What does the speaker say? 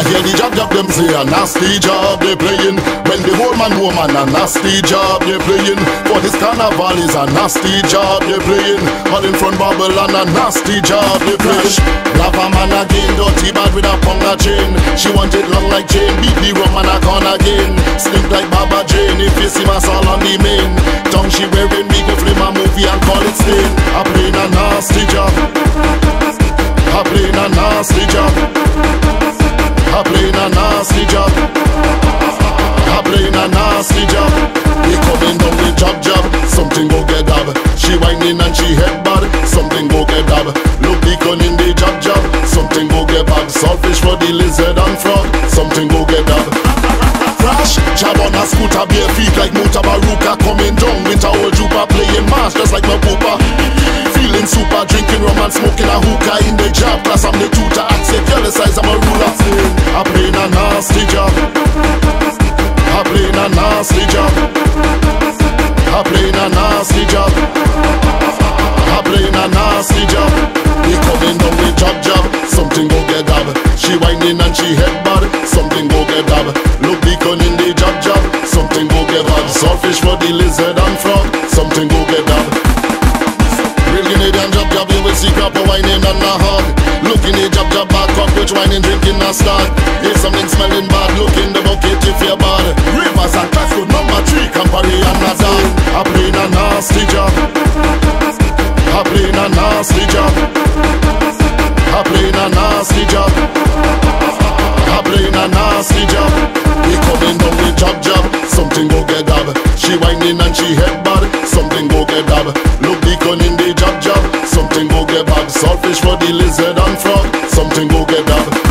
I hear the jab jab them say a nasty jab they playing. When the whole man woman a nasty jab they playing. For this carnival is a nasty jab they playing. All in front Babylon a nasty jab they playing. Lavaman again, dirty bad with a ponga chain. She want it long like chain, beat the rum and a con again. Whining and she head bad. Something go get dab. Look beacon in the jab jab. Something go get bad. Saltfish for the lizard and frog. Something go get dab. Crash, jab on a scooter, bare feet like Mutabaruka Coming down with a old Juba Playing mash just like my pooper Feeling super, drinking rum and smoking a hookah In the job class, I'm the tutor Accept girl the size, I'm a ruler I playing a nasty jab I playing a nasty jab I playing a nasty She and she head bad. Something go get dab Look beacon in the jab jab Something go get bad. Saltfish for the lizard and frog. Something go get dab Real Canadian jab jab You will see a whining and a hog Look in the jab jab back up Which whining drinking a start If something smelling nasty jab. We coming down with jab jab. Something go get dab. She whining and she head bad. Something go get dab. Look beacon in the jab jab. Something go get bad. Saltfish for the lizard and frog. Something go get dab.